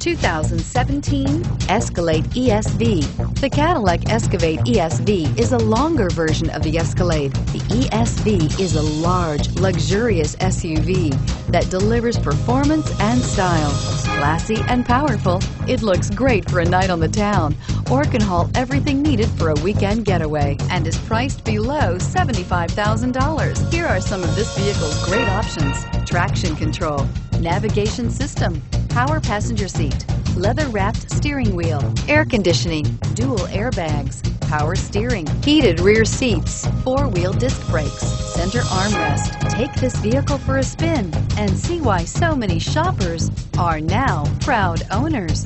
2017 Escalade ESV. The Cadillac Escalade ESV is a longer version of the Escalade. The ESV is a large, luxurious SUV that delivers performance and style. Classy and powerful, it looks great for a night on the town or can haul everything needed for a weekend getaway and is priced below $75,000. Here are some of this vehicle's great options. Traction control, navigation system, power passenger seat, leather wrapped steering wheel, air conditioning, dual airbags, power steering, heated rear seats, four wheel disc brakes, center armrest. Take this vehicle for a spin and see why so many shoppers are now proud owners.